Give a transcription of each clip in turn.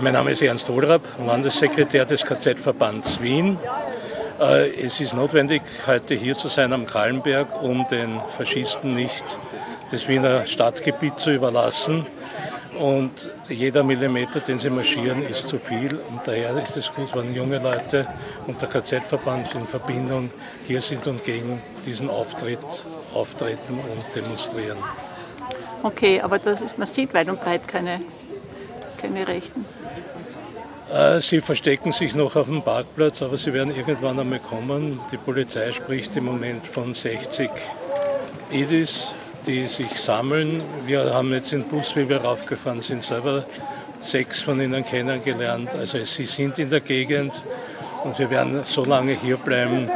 Mein Name ist Ernst Holrab, Landessekretär des KZ-Verbands Wien. Äh, es ist notwendig, heute hier zu sein am Kallenberg, um den Faschisten nicht das Wiener Stadtgebiet zu überlassen. Und jeder Millimeter, den sie marschieren, ist zu viel. Und daher ist es gut, wenn junge Leute und der KZ-Verband in Verbindung hier sind und gegen diesen Auftritt auftreten und demonstrieren. Okay, aber das ist, man sieht weit und breit keine, keine Rechten. Äh, sie verstecken sich noch auf dem Parkplatz, aber sie werden irgendwann einmal kommen. Die Polizei spricht im Moment von 60 Idis, die sich sammeln. Wir haben jetzt den Bus, wie wir raufgefahren sind, selber sechs von ihnen kennengelernt. Also sie sind in der Gegend und wir werden so lange hier bleiben,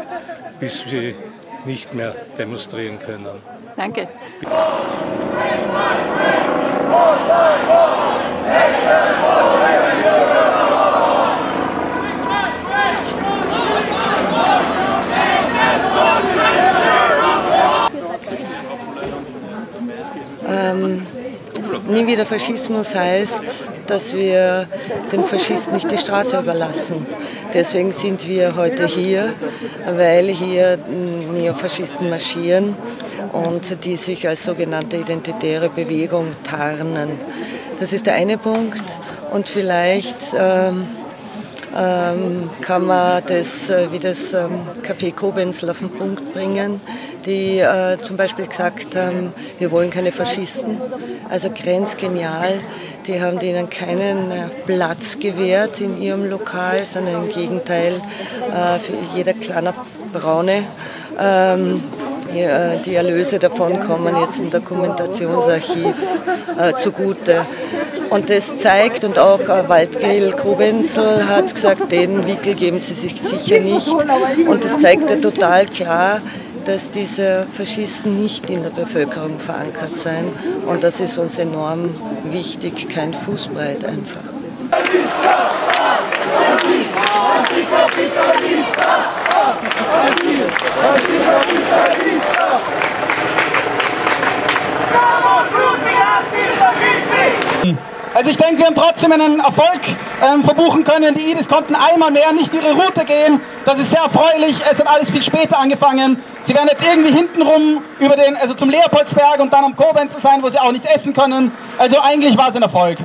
bis wir nicht mehr demonstrieren können. Danke. Ähm, nie wieder Faschismus heißt, dass wir den Faschisten nicht die Straße überlassen. Deswegen sind wir heute hier, weil hier Neofaschisten marschieren und die sich als sogenannte identitäre Bewegung tarnen. Das ist der eine Punkt und vielleicht ähm, ähm, kann man das äh, wie das ähm, Café Kobenzl auf den Punkt bringen die äh, zum Beispiel gesagt haben, wir wollen keine Faschisten. Also grenzgenial. Die haben denen keinen äh, Platz gewährt in ihrem Lokal, sondern im Gegenteil äh, für jeder kleine Braune. Ähm, äh, die Erlöse davon kommen jetzt im Dokumentationsarchiv zugute. Und das zeigt, und auch äh, Waldgrill Krubenzel hat gesagt, den Wickel geben sie sich sicher nicht. Und das zeigt ja total klar, dass diese Faschisten nicht in der Bevölkerung verankert sein. Und das ist uns enorm wichtig, kein Fußbreit einfach. Also ich denke, wir haben trotzdem einen Erfolg ähm, verbuchen können. Die IDIS konnten einmal mehr nicht ihre Route gehen. Das ist sehr erfreulich. Es hat alles viel später angefangen. Sie werden jetzt irgendwie hintenrum über den, also zum Leopoldsberg und dann am Koblenz sein, wo sie auch nichts essen können. Also eigentlich war es ein Erfolg.